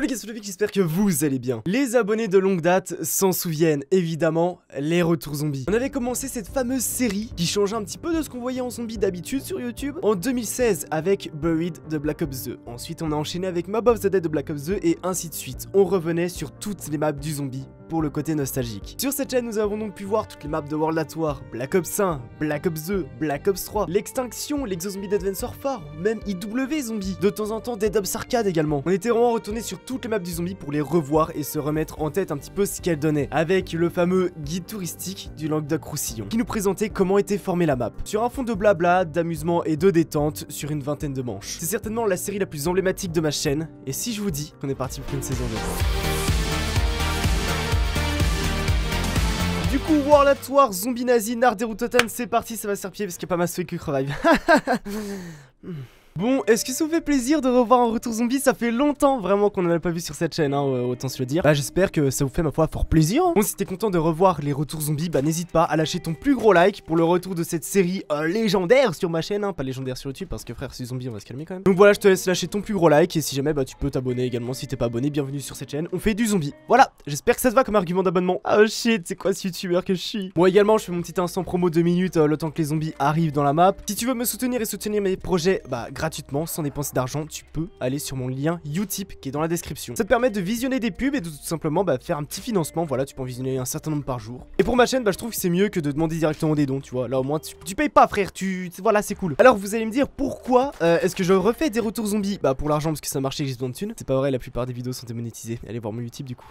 Les gars, j'espère que vous allez bien. Les abonnés de longue date s'en souviennent, évidemment, les retours zombies. On avait commencé cette fameuse série qui changeait un petit peu de ce qu'on voyait en zombie d'habitude sur YouTube en 2016 avec Buried de Black Ops 2. Ensuite, on a enchaîné avec Mob of the Dead de Black Ops 2 et ainsi de suite. On revenait sur toutes les maps du zombie le côté nostalgique. Sur cette chaîne, nous avons donc pu voir toutes les maps de World at War, Black Ops 1, Black Ops 2, Black Ops 3, l'extinction, l'exozombie d'Adventure 4, même IW Zombie, de temps en temps Dead Ops Arcade également. On était vraiment retourné sur toutes les maps du zombie pour les revoir et se remettre en tête un petit peu ce qu'elles donnaient, avec le fameux guide touristique du Languedoc-Roussillon, qui nous présentait comment était formée la map, sur un fond de blabla, d'amusement et de détente sur une vingtaine de manches. C'est certainement la série la plus emblématique de ma chaîne, et si je vous dis qu'on est parti pour une saison 2. World at War, Zombie Nazi, Narderutotan, c'est parti, ça va servir parce qu'il n'y a pas ma Quick Revive. Bon, est-ce que ça vous fait plaisir de revoir un retour zombie? Ça fait longtemps vraiment qu'on n'en a pas vu sur cette chaîne, hein, autant se le dire. Bah j'espère que ça vous fait ma foi fort plaisir. Bon, si t'es content de revoir les retours zombies, bah n'hésite pas à lâcher ton plus gros like pour le retour de cette série euh, légendaire sur ma chaîne, hein, pas légendaire sur YouTube parce que frère, c'est zombie, on va se calmer quand même. Donc voilà, je te laisse lâcher ton plus gros like et si jamais bah tu peux t'abonner également si t'es pas abonné, bienvenue sur cette chaîne. On fait du zombie. Voilà, j'espère que ça te va comme argument d'abonnement. Oh shit, c'est quoi ce youtubeur que je suis? Bon également, je fais mon petit instant promo 2 minutes euh, le temps que les zombies arrivent dans la map. Si tu veux me soutenir et soutenir mes projets, bah gratuitement, sans dépenser d'argent, tu peux aller sur mon lien Utip qui est dans la description. Ça te permet de visionner des pubs et de tout simplement bah, faire un petit financement. Voilà, tu peux en visionner un certain nombre par jour. Et pour ma chaîne, bah, je trouve que c'est mieux que de demander directement des dons, tu vois. Là au moins, tu, payes pas, frère. Tu, voilà, c'est cool. Alors vous allez me dire pourquoi euh, est-ce que je refais des retours zombies? Bah pour l'argent parce que ça marchait, j'ai besoin de thunes. C'est pas vrai, la plupart des vidéos sont démonétisées. Allez voir mon Utip du coup.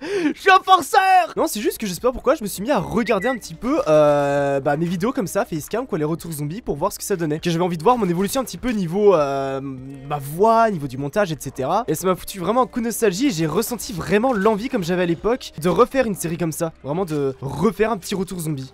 je suis un forceur Non, c'est juste que je sais pas pourquoi je me suis mis à regarder un petit peu euh, bah, mes vidéos comme ça, facecam, quoi, les retours zombies pour voir ce que ça donnait. J'avais envie de voir mon évolution un petit peu niveau euh, ma voix niveau du montage, etc. Et ça m'a foutu vraiment un coup de nostalgie j'ai ressenti vraiment l'envie, comme j'avais à l'époque, de refaire une série comme ça. Vraiment de refaire un petit retour zombie.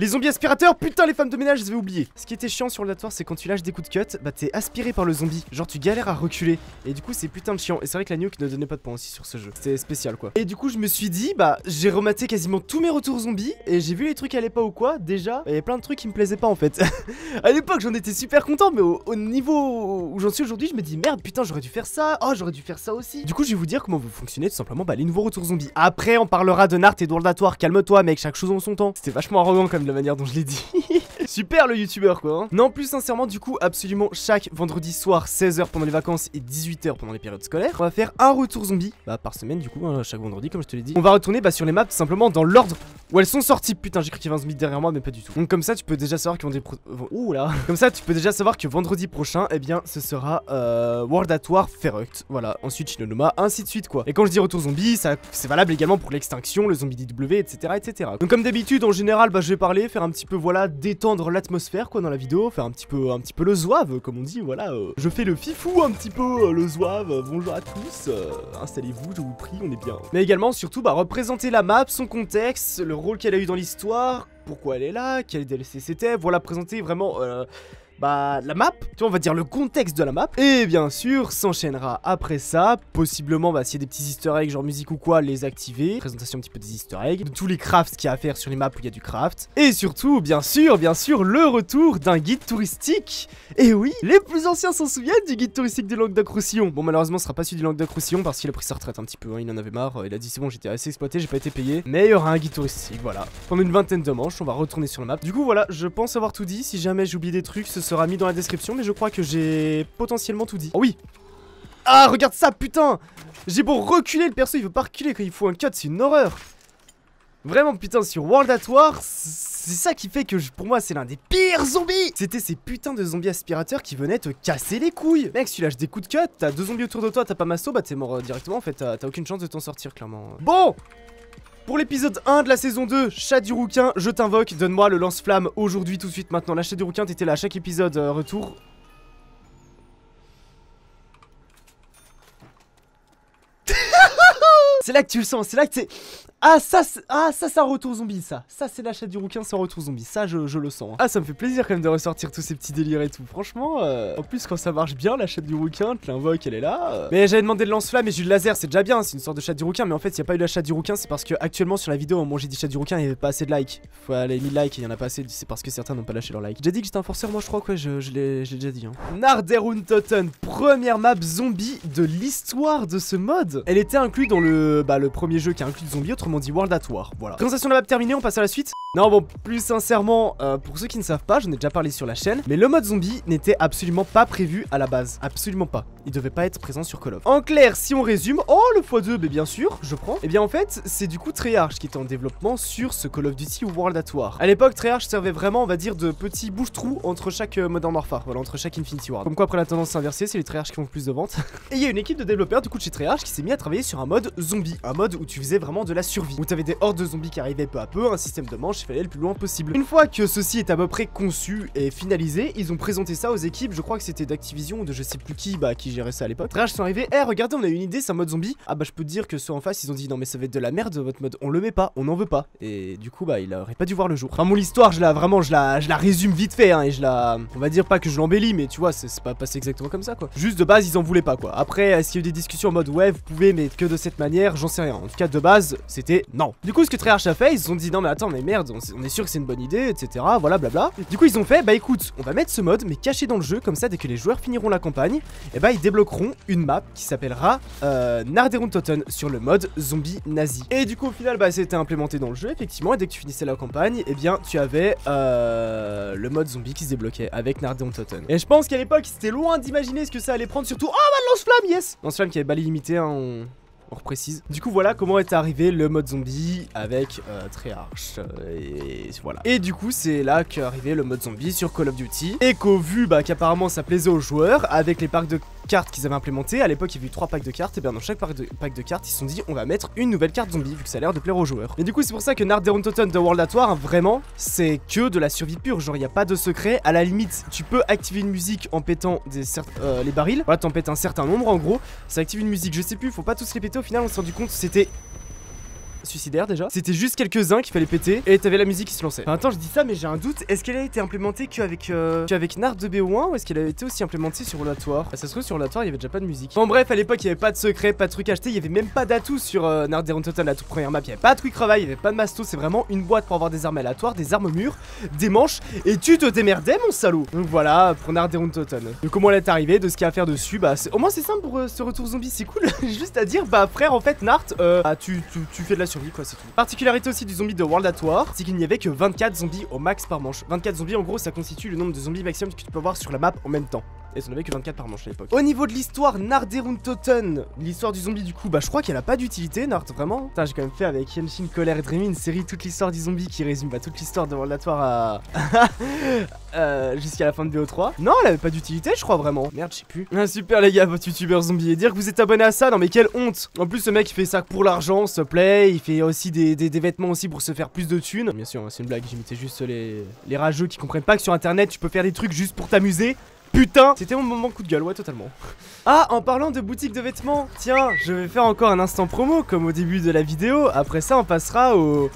Les zombies aspirateurs, putain les femmes de ménage, je vais oublier. Ce qui était chiant sur le c'est quand tu lâches des coups de cut, bah t'es aspiré par le zombie. Genre tu galères à reculer. Et du coup c'est putain de chiant. Et c'est vrai que la nuke ne donnait pas de points aussi sur ce jeu. C'était spécial quoi. Et du coup je me suis dit, bah j'ai rematé quasiment tous mes retours zombies. Et j'ai vu les trucs à pas ou quoi, déjà. Il y avait plein de trucs qui me plaisaient pas en fait. à l'époque j'en étais super content, mais au, niveau où j'en suis aujourd'hui, je me dis merde putain j'aurais dû faire ça. Oh j'aurais dû faire ça aussi. Du coup je vais vous dire comment vous fonctionnez tout simplement bah les nouveaux retours zombies. Après on parlera de Nart et de Calme-toi mec, chaque chose en son temps. C'était vachement arrogant comme la manière dont je l'ai dit. Super le youtubeur quoi hein. Non plus sincèrement du coup absolument chaque vendredi soir 16h pendant les vacances et 18h pendant les périodes scolaires On va faire un retour zombie. Bah par semaine du coup hein, chaque vendredi comme je te l'ai dit. On va retourner bah sur les maps simplement dans l'ordre où elles sont sorties. Putain j'ai cru qu'il y avait un zombie derrière moi mais pas du tout. Donc comme ça tu peux déjà savoir que vendredi Ouh là. Comme ça tu peux déjà savoir que vendredi prochain eh bien ce sera euh, World at War Feruct Voilà. Ensuite Shinonoma ainsi de suite quoi. Et quand je dis retour zombie ça c'est valable également pour l'extinction le zombie DW etc etc Donc comme d'habitude en général bah je vais parler faire un petit peu voilà détendre l'atmosphère quoi dans la vidéo, faire un petit peu un petit peu le zouave comme on dit, voilà. Euh. je fais le fifou un petit peu euh, le zouave. Bonjour à tous, euh, installez-vous, je vous prie, on est bien. Mais également surtout bah représenter la map, son contexte, le rôle qu'elle a eu dans l'histoire, pourquoi elle est là, quel DLC c'était, voilà présenter vraiment bah, la map, tu vois, on va dire le contexte de la map. Et bien sûr, s'enchaînera après ça, possiblement, bah, s'il y a des petits easter eggs, genre musique ou quoi, les activer. Présentation un petit peu des easter eggs, de tous les crafts qu'il y a à faire sur les maps où il y a du craft. Et surtout, bien sûr, bien sûr, le retour d'un guide touristique. Et oui, les plus anciens s'en souviennent du guide touristique de Languedoc-Roussillon. Bon, malheureusement, ce sera pas celui du Languedoc-Roussillon parce qu'il a pris sa retraite un petit peu, hein, il en avait marre. Il a dit c'est bon, j'étais assez exploité, j'ai pas été payé. Mais il y aura un guide touristique, voilà. Pendant une vingtaine de manches, on va retourner sur la map. Du coup, voilà, je pense avoir tout dit. Si jamais j'oublie des trucs, sera mis dans la description, mais je crois que j'ai potentiellement tout dit. Oh oui. Ah, regarde ça, putain. J'ai beau reculer, le perso, il veut pas reculer quand il faut un cut, c'est une horreur. Vraiment, putain, sur World at War, c'est ça qui fait que pour moi, c'est l'un des pires zombies. C'était ces putains de zombies aspirateurs qui venaient te casser les couilles. Mec, si tu lâches des coups de cut, t'as deux zombies autour de toi, t'as pas masso, bah t'es mort euh, directement, en fait, t'as aucune chance de t'en sortir, clairement. Bon pour l'épisode 1 de la saison 2, chat du rouquin, je t'invoque, donne-moi le lance-flamme aujourd'hui, tout de suite, maintenant. La chat du rouquin, t'étais là à chaque épisode, euh, retour. c'est là que tu le sens, c'est là que t'es... Ah ça, ah ça, c'est un retour zombie, ça. Ça, c'est l'achat du rouquin, c'est un retour zombie. Ça, je, le sens. Hein. Ah, ça me fait plaisir quand même de ressortir tous ces petits délires et tout. Franchement, euh, en plus, quand ça marche bien, l'achat du rouquin, tu l'invoques, elle est là. Euh. Mais j'avais demandé le lance-flamme et j'ai eu le laser, c'est déjà bien. C'est une sorte de chat du rouquin. Mais en fait, il n'y a pas eu l'achat du rouquin, c'est parce que actuellement sur la vidéo, où j'ai dit chat du rouquin, il n'y avait pas assez de likes. Faut aller 1000 likes et il y en a pas assez. C'est parce que certains n'ont pas lâché leur like. J'ai dit que j'étais un forceur, moi, je crois, quoi. Je, l'ai déjà dit. Hein. Narderun Totten, première map zombie de l'histoire de ce mode. Elle était inclue dans le, bah, le premier jeu qui a inclus de zombies, autrement dit World at War. Voilà. Présentation de la map terminée, on passe à la suite. Non bon, plus sincèrement, euh, pour ceux qui ne savent pas, j'en ai déjà parlé sur la chaîne, mais le mode zombie n'était absolument pas prévu à la base. Absolument pas. Il devait pas être présent sur Call of. En clair, si on résume, oh le x2, mais bien sûr, je prends. Et eh bien en fait, c'est du coup Treyarch qui était en développement sur ce Call of Duty World at War. À l'époque, Treyarch servait vraiment, on va dire, de petits bouche-trous entre chaque euh, Modern Warfare, voilà, entre chaque Infinity War. Comme quoi après la tendance inversée, c'est les Treyarch qui font plus de ventes. Et il y a une équipe de développeurs du coup de chez Treyarch qui s'est mis à travailler sur un mode zombie, un mode où tu faisais vraiment de la survie, où t'avais des hordes de zombies qui arrivaient peu à peu, un système de manche, il fallait le plus loin possible. Une fois que ceci est à peu près conçu et finalisé, ils ont présenté ça aux équipes, je crois que c'était d'Activision ou de je sais plus qui, bah qui gérait ça à l'époque. Rage sont arrivés, eh regardez on a une idée, c'est un mode zombie. Ah bah je peux te dire que ceux en face ils ont dit non mais ça va être de la merde votre mode, on le met pas, on n'en veut pas. Et du coup bah il aurait pas dû voir le jour. Enfin mon histoire je la vraiment je la, je la résume vite fait hein, et je la, on va dire pas que je l'embellis mais tu vois c'est pas passé exactement comme ça quoi. Juste de base ils en voulaient pas quoi. Après est-ce qu'il y a eu des discussions en mode ouais vous pouvez mais que de cette manière, j'en sais rien. En tout cas de base c'était non. Du coup ce que Treyarch a fait, ils se sont dit non mais attends mais merde, on, est sûr que c'est une bonne idée etc voilà blabla. Du coup ils ont fait, bah écoute, on va mettre ce mode mais caché dans le jeu, comme ça dès que les joueurs finiront la campagne, et eh bah ils débloqueront une map qui s'appellera euh, Totten sur le mode zombie nazi. Et du coup au final bah c'était implémenté dans le jeu effectivement, et dès que tu finissais la campagne, et eh bien tu avais euh, le mode zombie qui se débloquait avec Narderon Totten. Et je pense qu'à l'époque c'était loin d'imaginer ce que ça allait prendre, surtout, oh bah lance-flamme, yes Lance-flamme qui avait balayé limité, hein, on on reprécise. Du coup, voilà comment est arrivé le mode zombie avec euh, Treyarch. Euh, et voilà. Et du coup, c'est là qu'est arrivé le mode zombie sur Call of Duty. Et qu'au vu bah, qu'apparemment ça plaisait aux joueurs, avec les parcs de cartes qu'ils avaient implémenté. À l'époque, il y avait eu 3 packs de cartes. Et bien, dans chaque pack de, cartes, ils se sont dit, on va mettre une nouvelle carte zombie, vu que ça a l'air de plaire aux joueurs. Et du coup, c'est pour ça que Narderon Totten de World at War, vraiment, c'est que de la survie pure. Genre, il n'y a pas de secret. À la limite, tu peux activer une musique en pétant des euh, les barils. Voilà, t'en pètes un certain nombre en gros. Ça active une musique, je sais plus, faut pas tous les péter. Au final, on s'est rendu compte c'était suicidaire déjà. C'était juste quelques-uns qu'il fallait péter et t'avais la musique qui se lançait. attends, je dis ça, mais j'ai un doute. Est-ce qu'elle a été implémentée qu'avec euh, qu'avec Nard de BO1 ou est-ce qu'elle a été aussi implémentée sur Olatoire bah, Ça se trouve sur Olatoire, il y avait déjà pas de musique. Bon, bref, à l'époque, il y avait pas de secret, pas de truc acheté, il y avait même pas d'atout sur euh, Nard Total, la toute première map. Il y avait pas de quick revive, il y avait pas de masto, c'est vraiment une boîte pour avoir des armes aléatoires, des armes mûres, des manches et tu te démerdais, mon salaud. Donc voilà, pour Nard Total. Donc comment elle est arrivée, de ce qu'il y a à faire dessus, bah au moins c'est simple pour euh, ce retour zombie, c'est cool. Juste à dire, bah frère, en fait, Nart, euh, bah, tu, tu, tu, fais de la particularité aussi du zombie de World at War, c'est qu'il n'y avait que 24 zombies au max par manche. 24 zombies, en gros, ça constitue le nombre de zombies maximum que tu peux voir sur la map en même temps. Et ça n'avait que 24 par manche à l'époque. Au niveau de l'histoire, Narderun Totten, l'histoire du zombie du coup, bah je crois qu'elle a pas d'utilité, Nard, vraiment. Putain, j'ai quand même fait avec Yenshin, Colère et Dreamy une série toute l'histoire du zombie qui résume bah, toute l'histoire de World at War à... euh, jusqu'à la fin de BO3. Non, elle avait pas d'utilité, je crois vraiment. Merde, je sais plus. Ah, super les gars, votre youtubeur zombie. Et dire que vous êtes abonné à ça, non mais quelle honte. En plus, ce mec il fait ça pour l'argent, s'il te plaît. Il fait aussi des, des, vêtements aussi pour se faire plus de thunes. Bien sûr, c'est une blague, j'imitais juste les, les rageux qui comprennent pas que sur internet tu peux faire des trucs juste pour t'amuser. Putain. C'était mon moment coup de gueule, ouais totalement. Ah, en parlant de boutique de vêtements. Tiens, je vais faire encore un instant promo comme au début de la vidéo. Après ça on passera au,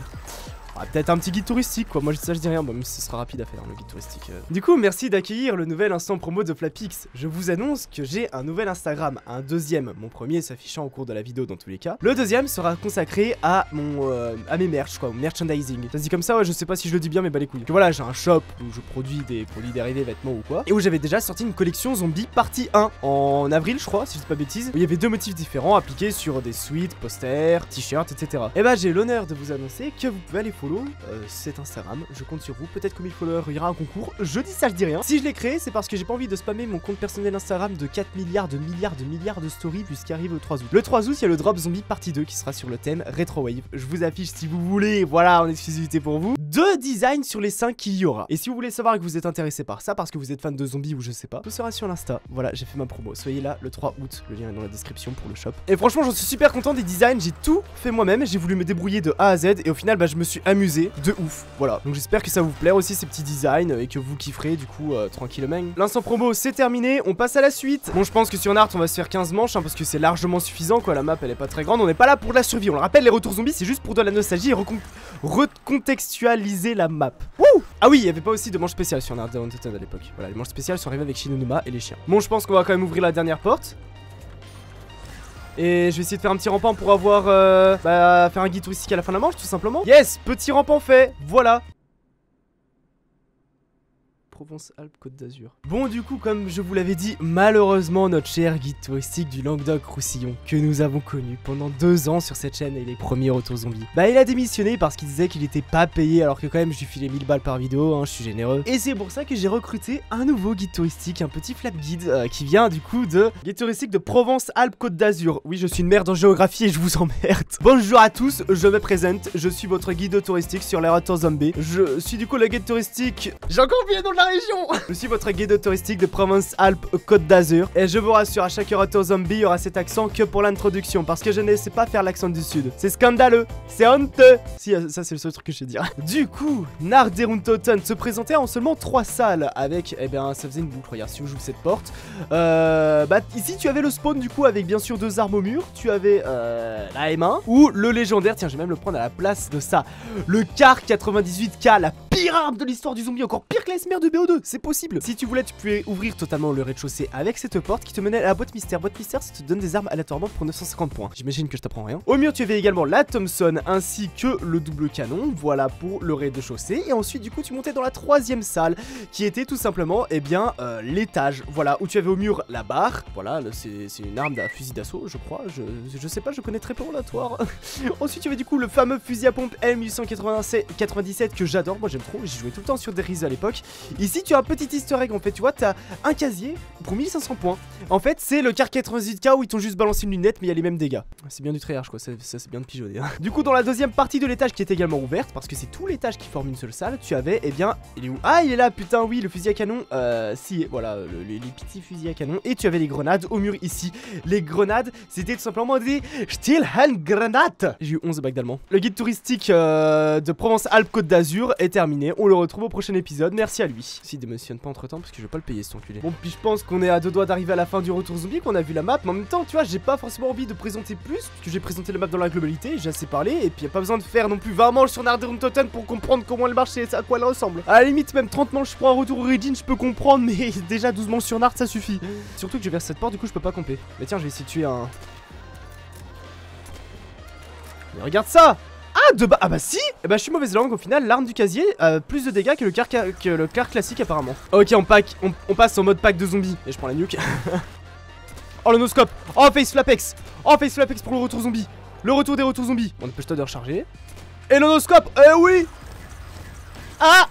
ah, peut-être un petit guide touristique quoi, moi ça je dis rien, bon, même si ce sera rapide à faire le guide touristique. Euh. Du coup, merci d'accueillir le nouvel instant promo de Flapix. Je vous annonce que j'ai un nouvel Instagram, un deuxième, mon premier s'affichant au cours de la vidéo dans tous les cas. Le deuxième sera consacré à mon euh, à mes merch quoi, au merchandising. Ça se dit comme ça, ouais, je sais pas si je le dis bien, mais bah les couilles. Que voilà, j'ai un shop où je produis des produits dérivés, vêtements ou quoi, et où j'avais déjà sorti une collection zombie partie 1 en avril, je crois, si je dis pas bêtise, où il y avait deux motifs différents appliqués sur des suites, posters, t-shirts, etc. Et bah j'ai l'honneur de vous annoncer que vous pouvez aller euh, cet Instagram. Je compte sur vous. Peut-être que 1000 followers, il y aura un concours. Je dis ça, je dis rien. Si je l'ai créé, c'est parce que j'ai pas envie de spammer mon compte personnel Instagram de 4 milliards de milliards de milliards de stories puisqu'il arrive le 3 août. Le 3 août, il y a le drop zombie partie 2 qui sera sur le thème Retro Wave. Je vous affiche si vous voulez, voilà, en exclusivité pour vous. deux designs sur les 5 qu'il y aura. Et si vous voulez savoir que vous êtes intéressé par ça, parce que vous êtes fan de zombies ou je sais pas, tout sera sur l'Insta. Voilà, j'ai fait ma promo. Soyez là le 3 août, le lien est dans la description pour le shop. Et franchement, j'en suis super content des designs, j'ai tout fait moi-même, j'ai voulu me débrouiller de A à Z et au final, bah, je me suis amusé de ouf. Voilà, donc j'espère que ça vous plaire aussi ces petits designs et que vous kifferez du coup euh, tranquillement. L'instant promo, c'est terminé, on passe à la suite. Bon, je pense que sur Nart, on va se faire 15 manches hein, parce que c'est largement suffisant quoi. La map, elle est pas très grande, on n'est pas là pour la survie. On le rappelle, les retours zombies, c'est juste pour de la nostalgie et recontextualiser la map. Ah oui, il y avait pas aussi de manches spéciales sur Nart Down à l'époque. Voilà, les manches spéciales sont arrivées avec Shinonuma et les chiens. Bon, je pense qu'on va quand même ouvrir la dernière porte. Et je vais essayer de faire un petit rampant pour avoir... Euh, bah, faire un guide touristique à la fin de la manche, tout simplement. Yes Petit rampant fait Voilà Provence-Alpes-Côte d'Azur. Bon, du coup, comme je vous l'avais dit, malheureusement, notre cher guide touristique du Languedoc-Roussillon, que nous avons connu pendant deux ans sur cette chaîne et les premiers retours zombies, bah il a démissionné parce qu'il disait qu'il était pas payé alors que quand même je lui filais 1000 balles par vidéo, hein, je suis généreux. Et c'est pour ça que j'ai recruté un nouveau guide touristique, un petit flap guide euh, qui vient du coup de guide touristique de Provence-Alpes-Côte d'Azur. Oui, je suis une merde en géographie et je vous emmerde. Bonjour à tous, je me présente, je suis votre guide touristique sur les retours zombies. Je suis du coup le guide touristique. J'ai encore oublié la je suis votre guide touristique de Provence-Alpes-Côte d'Azur. Et je vous rassure, à chaque retour zombie, il y aura cet accent que pour l'introduction. Parce que je ne sais pas faire l'accent du sud. C'est scandaleux. C'est honteux. Si, euh, ça c'est le seul truc que je sais dire. Du coup, Narderuntoten se présentait en seulement 3 salles. Avec, eh bien, ça faisait une boucle. Regarde, si on joue cette porte. Euh, bah, ici, tu avais le spawn, du coup, avec bien sûr deux armes au mur. Tu avais euh, la M1 ou le légendaire. Tiens, je vais même le prendre à la place de ça. Le car 98K, la pire arme de l'histoire du zombie. Encore pire que la SMR de BO2 c'est possible. Si tu voulais, tu pouvais ouvrir totalement le rez-de-chaussée avec cette porte qui te menait à la boîte mystère. Boîte mystère, ça te donne des armes aléatoirement pour 950 points. J'imagine que je t'apprends rien. Au mur, tu avais également la Thompson ainsi que le double canon. Voilà pour le rez-de-chaussée. Et ensuite, du coup, tu montais dans la troisième salle qui était tout simplement, eh bien, euh, l'étage. Voilà, où tu avais au mur la barre. Voilà, c'est une arme d'un fusil d'assaut, je crois. Je, sais pas, je connais très peu relatoire. ensuite, tu avais du coup le fameux fusil à pompe L1897 que j'adore. Moi, j'aime trop. J'ai joué tout le temps sur des à l'époque. Ici, tu as un petit easter egg en fait. Tu vois, t'as un casier pour 1500 points. En fait, c'est le car 98K où ils t'ont juste balancé une lunette, mais il y a les mêmes dégâts. C'est bien du triage quoi, ça, c'est bien de pigeonner. Hein. Du coup, dans la deuxième partie de l'étage qui est également ouverte, parce que c'est tout l'étage qui forme une seule salle, tu avais, eh bien, il est où? Ah, il est là, putain, oui, le fusil à canon. Euh, si, voilà, les, petits fusils à canon. Et tu avais les grenades au mur ici. Les grenades, c'était tout simplement des Stillhandgranate. J'ai eu 11 bacs d'allemand. Le guide touristique euh, de Provence-Alpes-Côte d'Azur est terminé. On le retrouve au prochain épisode. Merci à lui. Si pas entre temps parce que je vais pas le payer cet enculé. Bon, puis je pense qu'on est à deux doigts d'arriver à la fin du retour zombie, qu'on a vu la map, mais en même temps, tu vois, j'ai pas forcément envie de présenter plus, puisque j'ai présenté la map dans la globalité, j'ai assez parlé, et puis y a pas besoin de faire non plus 20 manches sur Narderum Totem pour comprendre comment elle marche et à quoi elle ressemble. À la limite, même 30 manches pour un retour origin, je peux comprendre, mais déjà 12 manches sur Nard, ça suffit. Surtout que je vais vers cette porte, du coup, je peux pas compter. Mais tiens, je vais essayer de tuer un. Mais regarde ça de bas Ah bah si! Eh bah je suis mauvaise langue, au final, l'arme du casier a plus de dégâts que le car, que le classique apparemment. Ok, on, pack, on, passe en mode pack de zombies. Et je prends la nuque. oh, le noscope! Oh, face flapex Oh, face flapex pour le retour zombie! Le retour des retours zombies! On peut de recharger. Et le noscope! Eh oui! Ah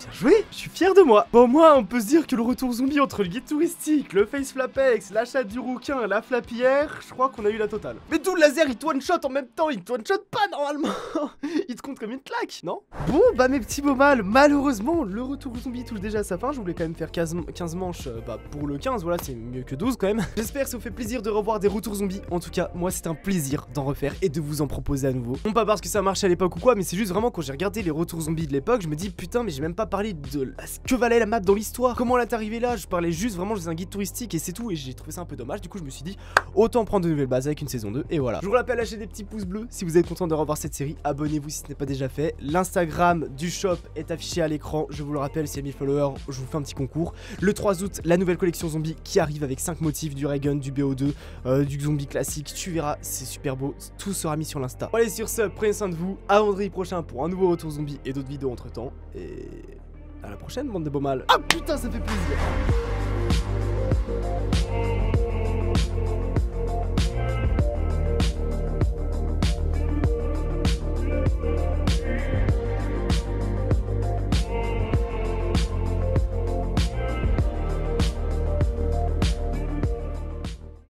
Bien joué, je suis fier de moi. Bon, moi, on peut se dire que le retour zombie entre le guide touristique, le face flapex, l'achat du rouquin, la flapière, je crois qu'on a eu la totale. Mais tout le laser, il te one-shot en même temps, il te one-shot pas normalement. il te compte comme une claque, non? Bon, bah mes petits beaux mâles, malheureusement, le retour zombie touche déjà à sa fin. Je voulais quand même faire 15, manches, euh, bah pour le 15, voilà, c'est mieux que 12 quand même. J'espère que ça vous fait plaisir de revoir des retours zombies. En tout cas, moi, c'est un plaisir d'en refaire et de vous en proposer à nouveau. Non pas parce que ça marchait à l'époque ou quoi, mais c'est juste vraiment quand j'ai regardé les retours zombies de l'époque, je me dis putain, mais j'ai même pas parler de ce que valait la map dans l'histoire. Comment elle est arrivée là? Je parlais juste vraiment, je faisais un guide touristique et c'est tout. Et j'ai trouvé ça un peu dommage. Du coup, je me suis dit, autant prendre de nouvelles bases avec une saison 2. Et voilà. Je vous rappelle, lâchez des petits pouces bleus si vous êtes content de revoir cette série. Abonnez-vous si ce n'est pas déjà fait. L'Instagram du shop est affiché à l'écran. Je vous le rappelle, a 1000 followers, je vous fais un petit concours. Le 3 août, la nouvelle collection zombie qui arrive avec 5 motifs du Raygun, du BO2, euh, du zombie classique. Tu verras, c'est super beau. Tout sera mis sur l'Insta. Allez, sur ce, prenez soin de vous. À vendredi prochain pour un nouveau retour zombie et d'autres vidéos entre temps. Et. À la prochaine, bande de beaux mâles. Ah putain, ça fait plaisir!